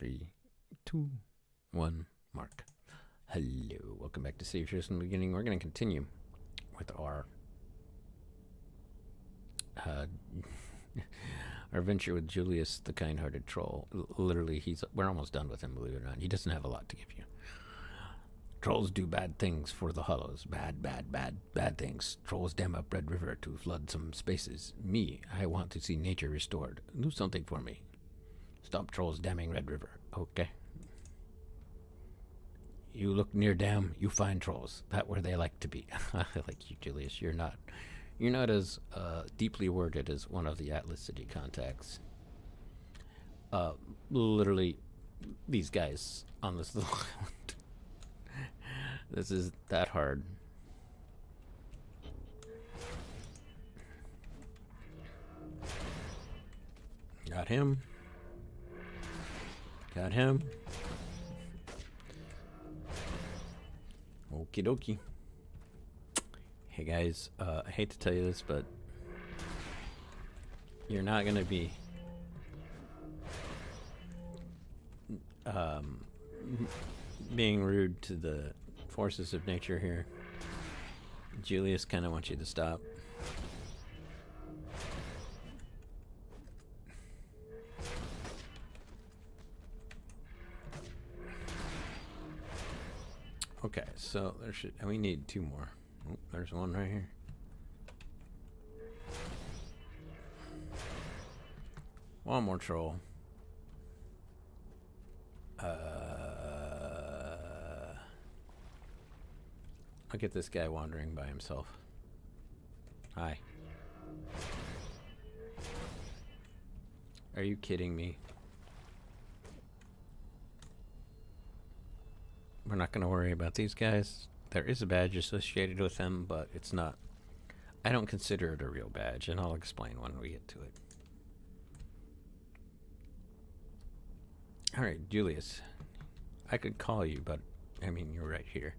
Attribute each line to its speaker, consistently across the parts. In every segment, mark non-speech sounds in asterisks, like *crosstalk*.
Speaker 1: Three, two, one, mark. Hello, welcome back to Save Shows from the Beginning. We're going to continue with our uh, *laughs* our venture with Julius, the kind-hearted troll. L- literally, he's we're almost done with him. Believe it or not, he doesn't have a lot to give you. Trolls do bad things for the hollows. Bad, bad, bad, bad things. Trolls dam up Red River to flood some spaces. Me, I want to see nature restored. Do something for me. Stop trolls damming Red River. Okay. You look near dam, you find trolls. That where they like to be. I *laughs* like you, Julius. You're not, you're not as uh, deeply worded as one of the Atlas City contacts. Uh, literally, these guys on this little *laughs* island. this is that hard. Got him. Got him. Okie dokie. Hey guys, uh, I hate to tell you this, but you're not gonna be um, being rude to the forces of nature here. Julius kind of wants you to stop. So there should we need two more. Oh, there's one right here. One more troll. Uh, I'll get this guy wandering by himself. Hi. Are you kidding me? We're not going to worry about these guys. There is a badge associated with them, but it's not. I don't consider it a real badge, and I'll explain when we get to it. Alright, Julius. I could call you, but I mean, you're right here.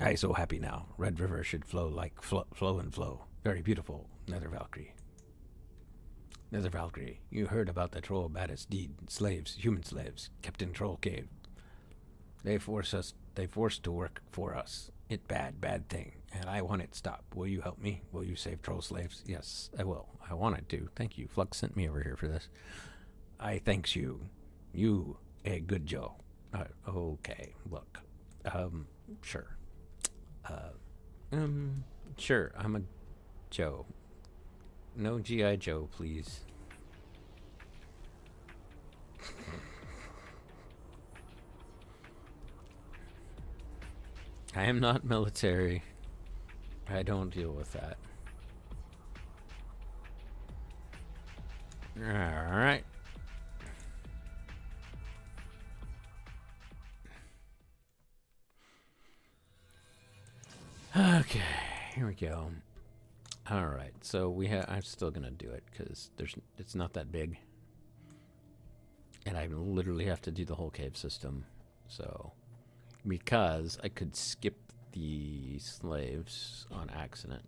Speaker 1: I so oh, happy now. Red River should flow like flo- flow and flow. Very beautiful, Nether Valkyrie. Nether Valkyrie, you heard about the troll baddest deed. Slaves, human slaves, kept in troll cave. They force us they forced to work for us. It bad, bad thing. And I want it stop. Will you help me? Will you save troll slaves? Yes, I will. I wanted to. Thank you. Flux sent me over here for this. I thanks you. You a good Joe. Uh, okay, look. Um, sure. Uh, um, sure. I'm a Joe. No GI Joe, please. I am not military. I don't deal with that. Alright. Okay, here we go. All right, so we have. I'm still gonna do it because there's. It's not that big, and I literally have to do the whole cave system. So, because I could skip the slaves on accident.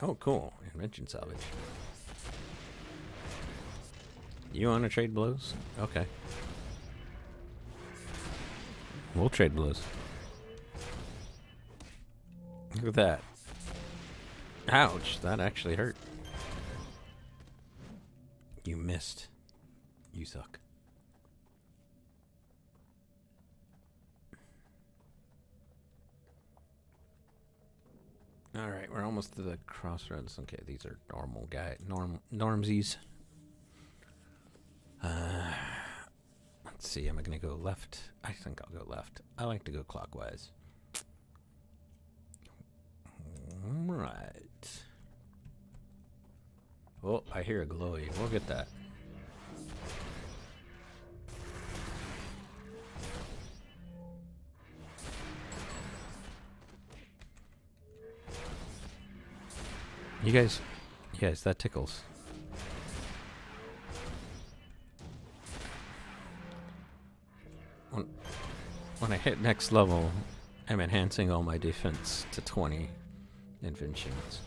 Speaker 1: Oh, cool. Invention salvage. You want to trade blows? Okay. We'll trade blows. Look at that. Ouch, that actually hurt. You missed. You suck. All right, we're almost to the crossroads. Okay, these are normal guy norm normsies. Uh, let's see. Am I going to go left? I think I'll go left. I like to go clockwise. Right. Oh, I hear a glowy. We'll get that. You guys, you guys, that tickles. I hit next level, I'm enhancing all my defense to 20 inventions.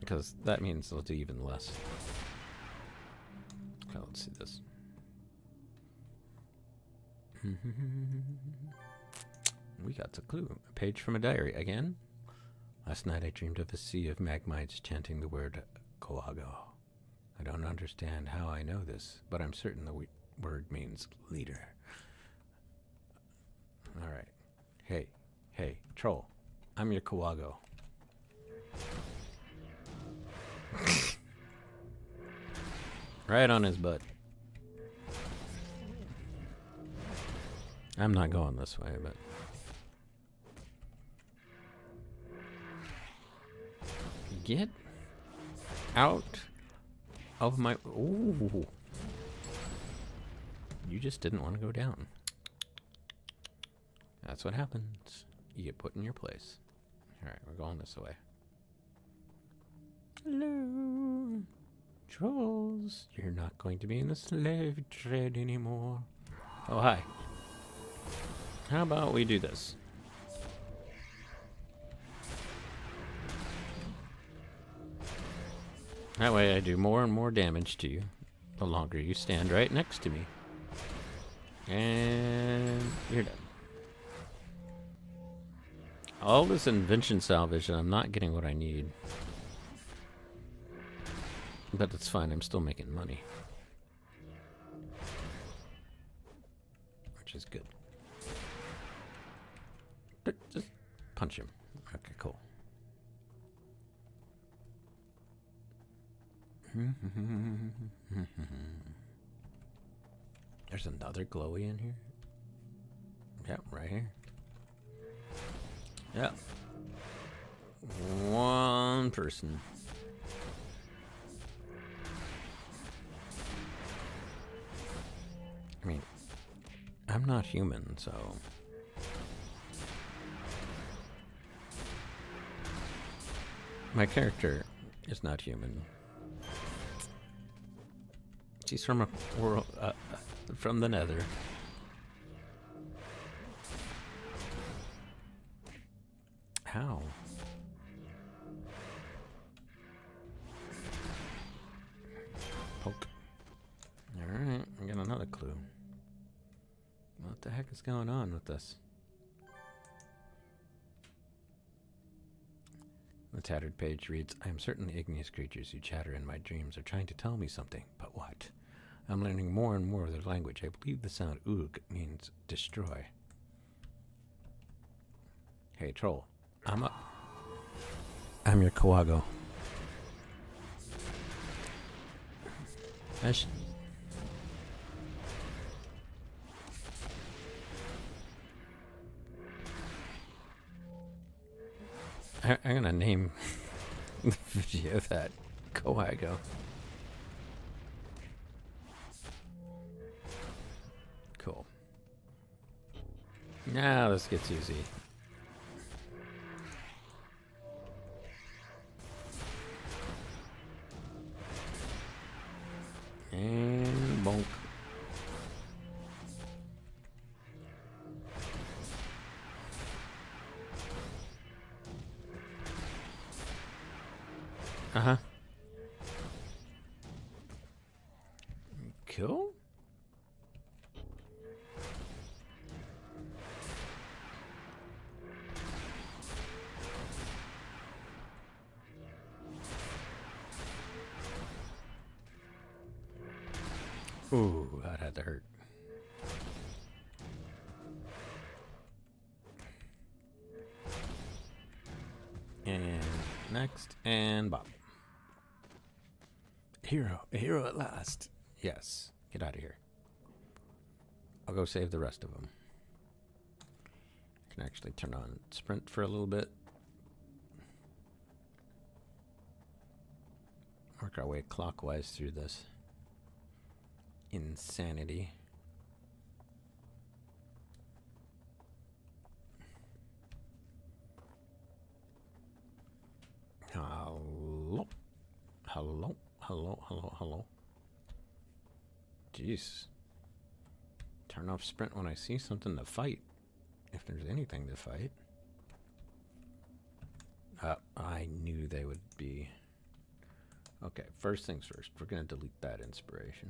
Speaker 1: Because that means they'll do even less. Okay, let's see this. *laughs* we got a clue. A page from a diary. Again? Last night I dreamed of a sea of magmites chanting the word Koago. I don't understand how I know this, but I'm certain the word means leader. Alright. Hey, hey, troll. I'm your Koago. *laughs* right on his butt. I'm not going this way, but. Get out of my. Ooh. You just didn't want to go down. That's what happens. You get put in your place. Alright, we're going this way. Hello, trolls. You're not going to be in the slave trade anymore. Oh, hi. How about we do this? That way I do more and more damage to you the longer you stand right next to me. And you're done. All this invention salvage and I'm not getting what I need. But it's fine, I'm still making money. Which is good. Just punch him. Okay, cool. *laughs* There's another glowy in here? Yep, right here. Yep. One person. I mean, I'm not human, so... My character is not human. She's from a world, uh from the nether. How? Poke. Alright, I got another clue. What the heck is going on with this? The tattered page reads, I am certain the igneous creatures who chatter in my dreams are trying to tell me something, but what? I'm learning more and more of their language. I believe the sound oog means destroy. Hey, troll. I'm a. I'm your Koago. I should. I, I'm gonna name *laughs* the video that Koago. Cool. Now this gets easy. Ooh, that had to hurt. And next, and Bob. Hero, a hero at last. Yes, get out of here. I'll go save the rest of them. I can actually turn on sprint for a little bit. Work our way clockwise through this insanity. Hello? Hello? Hello? Hello? Hello? Jeez. turn off sprint when I see something to fight. If there's anything to fight. Uh, I knew they would be. Okay, first things first. We're going to delete that inspiration.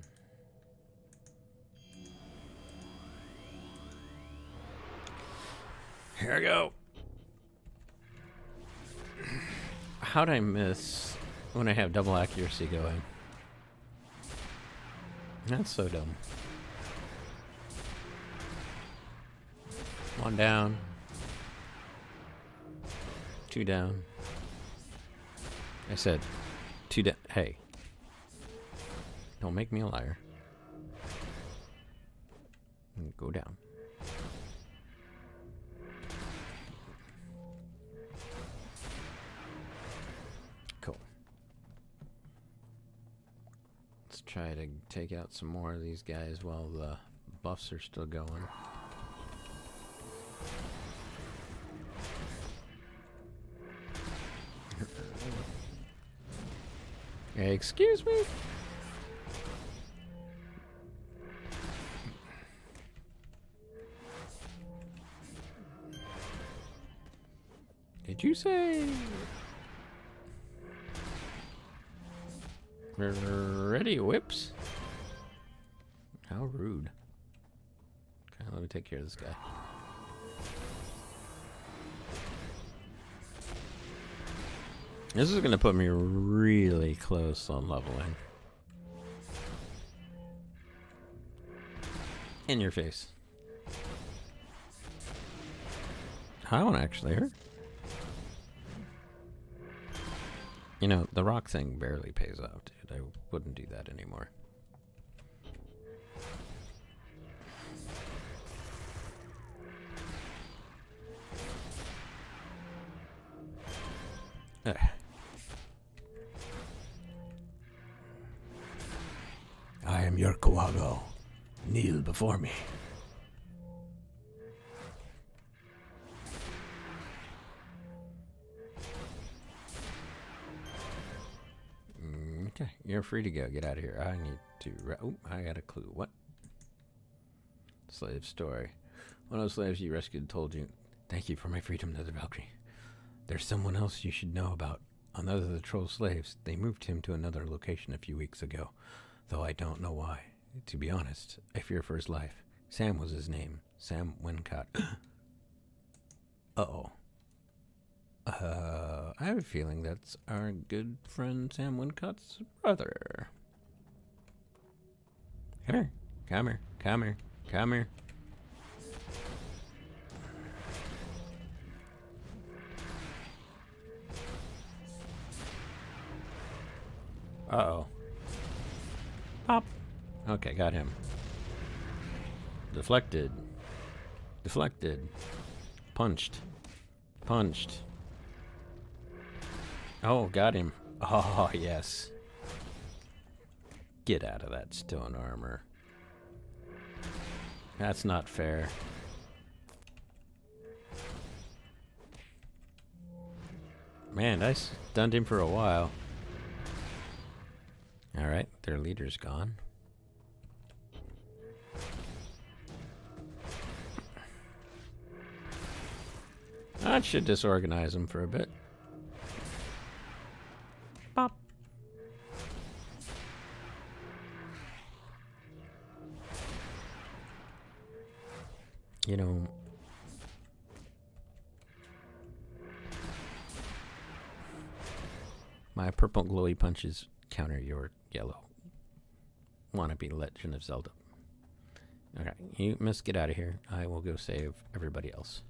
Speaker 1: Here we go. How'd I miss when I have double accuracy going? That's so dumb. One down. Two down. I said two down. Hey. Don't make me a liar. Go down. Try to take out some more of these guys while the buffs are still going. Excuse me? Did you say... Ready whips? How rude. Okay, let me take care of this guy. This is to put me really close on leveling. In your face. That one actually hurt. You know, the rock thing barely pays off, dude. I wouldn't do that anymore. Ugh. I am your Koago. Kneel before me. You're free to go. Get out of here. I need to. Oh, I got a clue. What? Slave story. One of the slaves you rescued told you, "Thank you for my freedom, Nether Valkyrie. There's someone else you should know about. Another of the troll slaves. They moved him to another location a few weeks ago, though I don't know why. To be honest, I fear for his life. Sam was his name. Sam Wincott. *clears throat* uh oh. Uh, I have a feeling that's our good friend Sam Wincott's brother. Come here. Come here. Come here. Come here. Uh oh. Pop. Okay, got him. Deflected. Deflected. Punched. Punched. Oh, got him. *laughs* Oh, yes. Get out of that stone armor. That's not fair. Man, I stunned him for a while. Alright, their leader's gone. That should disorganize them for a bit. punches counter your yellow. Wannabe Legend of Zelda. Okay, you must get out of here. I will go save everybody else.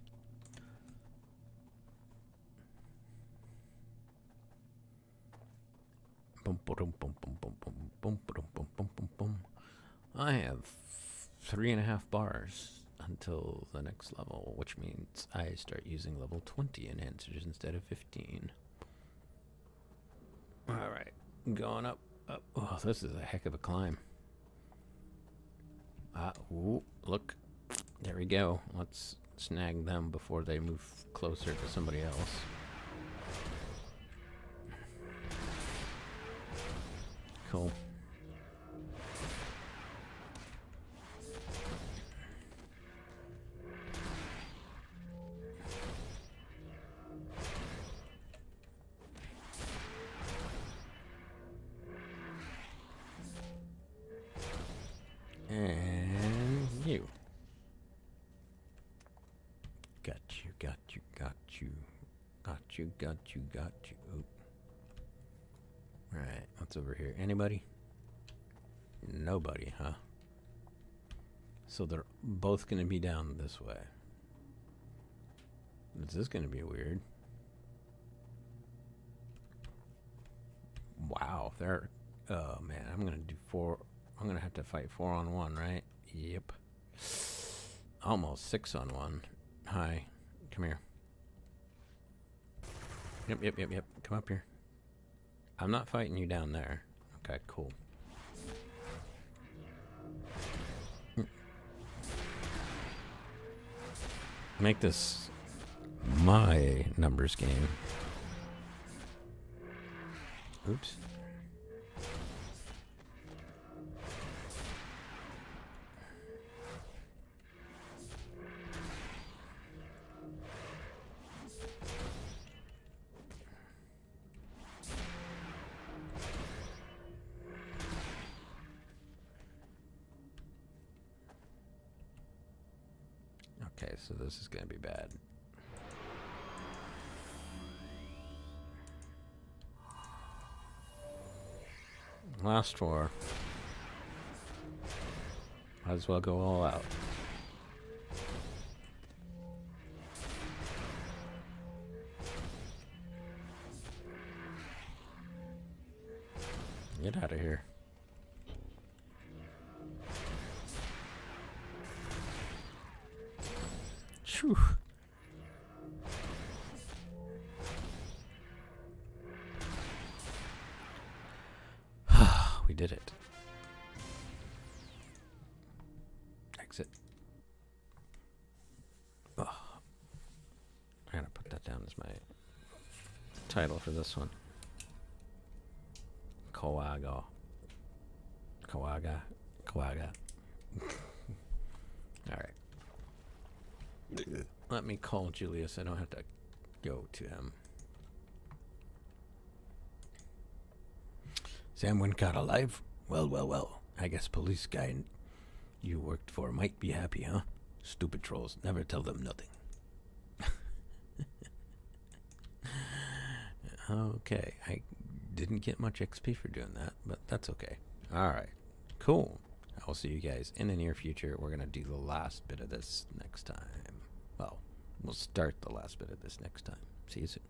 Speaker 1: I have three and a half bars until the next level, which means I start using level 20 enhancers instead of 15. Alright, going up, up. Oh, this is a heck of a climb. Ah, ooh, look. There we go. Let's snag them before they move closer to somebody else. Cool. Got you. Got you, got you, got you. got you, got you. Oh. Oop. Alright, what's over here? Anybody? Nobody, huh? So they're both going to be down this way. This is going to be weird. Wow, they're. Oh man, I'm going to do four. I'm going to have to fight four on one, right? Yep. Almost six on one. Hi. Come here. Yep, yep, yep, yep. Come up here. I'm not fighting you down there. Okay, cool. Make this my numbers game. Oops. Okay, so this is going to be bad. Last four. Might as well go all out. *sighs* We did it. Exit. Oh. I gotta put that down as my title for this one. Coaga. Coaga. Coaga. *laughs* Alright. Let me call Julius. I don't have to go to him. Sam went Wincott alive? Well, well, well. I guess police guy you worked for might be happy, huh? Stupid trolls. Never tell them nothing. *laughs* okay. I didn't get much XP for doing that, but that's okay. Alright. Cool. I will see you guys in the near future. We're going to do the last bit of this next time. Well, start the last bit of this next time. See you soon.